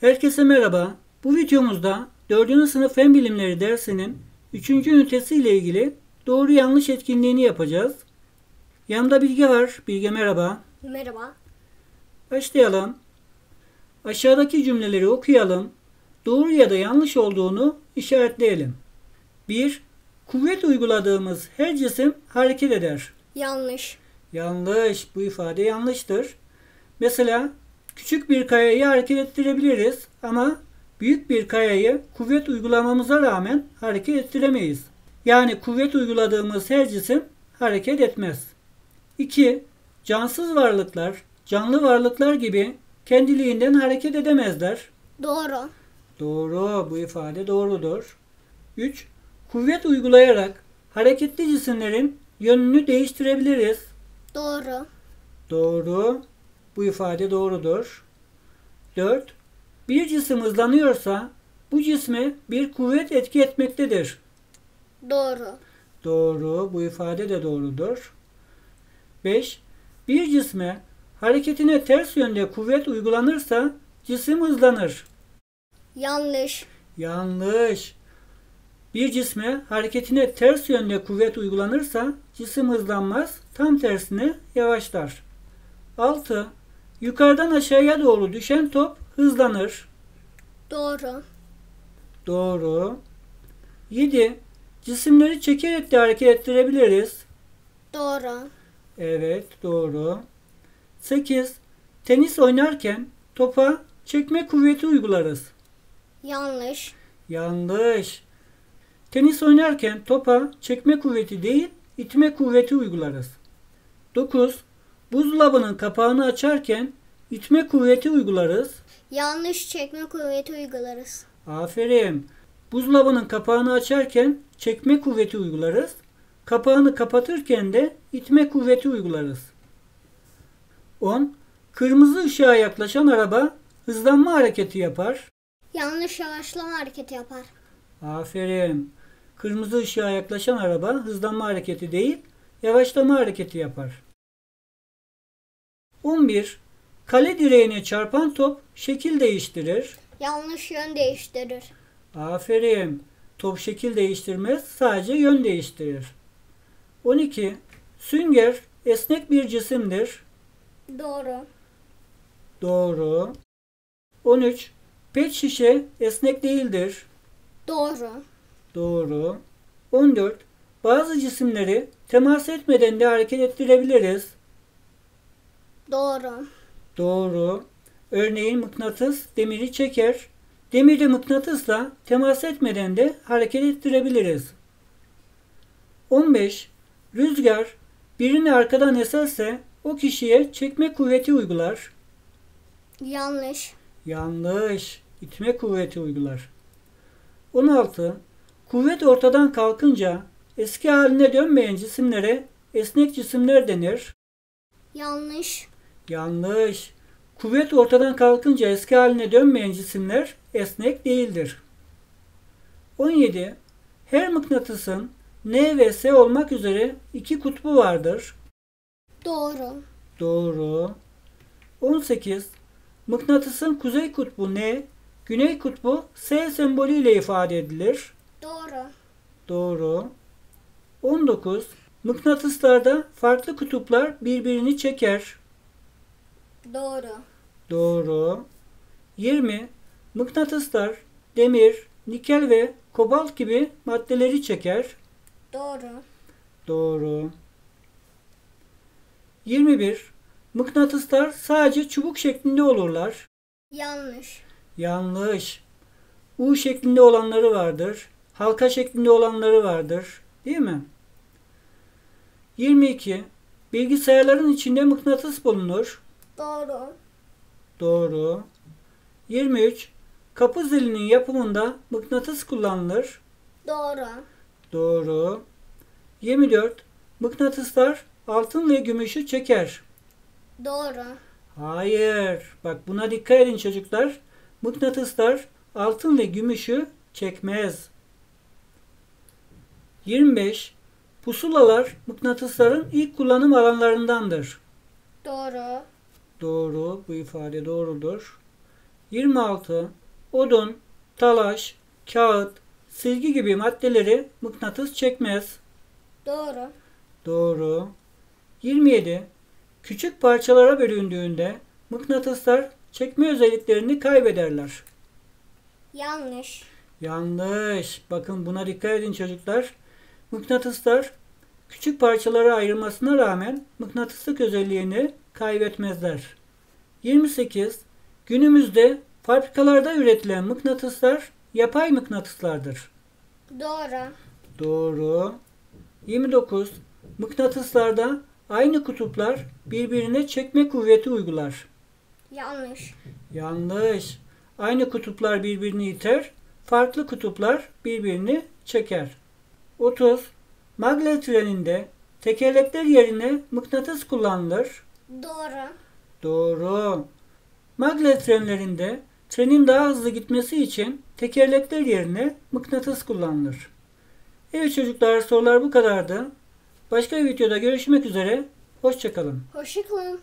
Herkese merhaba. Bu videomuzda 4. sınıf fen bilimleri dersinin 3. ünitesi ile ilgili doğru yanlış etkinliğini yapacağız. Yanımda Bilge var. Bilge merhaba. Merhaba. Başlayalım. Aşağıdaki cümleleri okuyalım. Doğru ya da yanlış olduğunu işaretleyelim. 1. Kuvvet uyguladığımız her cisim hareket eder. Yanlış. Yanlış. Bu ifade yanlıştır. Mesela küçük bir kayayı hareket ettirebiliriz ama büyük bir kayayı kuvvet uygulamamıza rağmen hareket ettiremeyiz. Yani kuvvet uyguladığımız her cisim hareket etmez. 2. Cansız varlıklar, canlı varlıklar gibi kendiliğinden hareket edemezler. Doğru. Doğru. Bu ifade doğrudur. 3. Kuvvet uygulayarak hareketli cisimlerin yönünü değiştirebiliriz. Doğru. Doğru. Bu ifade doğrudur. 4. Bir cisim hızlanıyorsa bu cisme bir kuvvet etki etmektedir. Doğru. Doğru. Bu ifade de doğrudur. 5. Bir cisme hareketine ters yönde kuvvet uygulanırsa cisim hızlanır. Yanlış. Yanlış. Bir cisme hareketine ters yönde kuvvet uygulanırsa cisim hızlanmaz, tam tersine yavaşlar. 6. Yukarıdan aşağıya doğru düşen top hızlanır. Doğru. Doğru. 7. Cisimleri çekerek de hareket ettirebiliriz. Doğru. Evet, doğru. 8. Tenis oynarken topa çekme kuvveti uygularız. Yanlış. Yanlış. Tenis oynarken topa çekme kuvveti değil, itme kuvveti uygularız. 9. Buzdolabının kapağını açarken itme kuvveti uygularız. Yanlış çekme kuvveti uygularız. Aferin. Buzdolabının kapağını açarken çekme kuvveti uygularız. Kapağını kapatırken de itme kuvveti uygularız. 10. Kırmızı ışığa yaklaşan araba hızlanma hareketi yapar. Yanlış yavaşlama hareketi yapar. Aferin. Kırmızı ışığa yaklaşan araba hızlanma hareketi değil, yavaşlama hareketi yapar. 11. Kale direğine çarpan top şekil değiştirir. Yanlış yön değiştirir. Aferin. Top şekil değiştirmez, sadece yön değiştirir. 12. Sünger esnek bir cisimdir. Doğru. Doğru. 13. Pet şişe esnek değildir. Doğru. Doğru. 14. Bazı cisimleri temas etmeden de hareket ettirebiliriz. Doğru. Doğru. Örneğin mıknatıs demiri çeker. Demiri mıknatısla temas etmeden de hareket ettirebiliriz. 15. Rüzgar birini arkadan eserse o kişiye çekme kuvveti uygular. Yanlış. Yanlış. İtme kuvveti uygular. 16. Kuvvet ortadan kalkınca eski haline dönmeyen cisimlere esnek cisimler denir. Yanlış. Yanlış. Kuvvet ortadan kalkınca eski haline dönmeyen cisimler esnek değildir. 17. Her mıknatısın N ve S olmak üzere iki kutbu vardır. Doğru. Doğru. 18. Mıknatısın kuzey kutbu N, güney kutbu S sembolü ile ifade edilir. Doğru. Doğru. 19. Mıknatıslarda farklı kutuplar birbirini çeker. Doğru. Doğru. 20. Mıknatıslar demir, nikel ve kobalt gibi maddeleri çeker. Doğru. Doğru. 21. Mıknatıslar sadece çubuk şeklinde olurlar. Yanlış. Yanlış. U şeklinde olanları vardır. Halka şeklinde olanları vardır. Değil mi? 22. Bilgisayarların içinde mıknatıs bulunur. Doğru. Doğru. 23. Kapı zilinin yapımında mıknatıs kullanılır. Doğru. Doğru. 24. Mıknatıslar altın ve gümüşü çeker. Doğru. Hayır. Bak buna dikkat edin çocuklar. Mıknatıslar altın ve gümüşü çekmez. 25. Pusulalar mıknatısların ilk kullanım alanlarındandır. Doğru. Doğru. Bu ifade doğrudur. 26. Odun, talaş, kağıt, silgi gibi maddeleri mıknatıs çekmez. Doğru. Doğru. 27. Küçük parçalara bölündüğünde mıknatıslar çekme özelliklerini kaybederler. Yanlış. Yanlış. Bakın buna dikkat edin çocuklar. Mıknatıslar küçük parçalara ayrılmasına rağmen mıknatıslık özelliğini kaybetmezler. 28. Günümüzde fabrikalarda üretilen mıknatıslar yapay mıknatıslardır. Doğru. Doğru. 29. Mıknatıslarda aynı kutuplar birbirine çekme kuvveti uygular. Yanlış. Yanlış. Aynı kutuplar birbirini iter, farklı kutuplar birbirini çeker. 30. Maglev treninde tekerlekler yerine mıknatıs kullanılır. Doğru. Doğru. Maglev trenlerinde trenin daha hızlı gitmesi için tekerlekler yerine mıknatıs kullanılır. Evet çocuklar sorular bu kadardı. Başka bir videoda görüşmek üzere. Hoşçakalın. Hoşçakalın.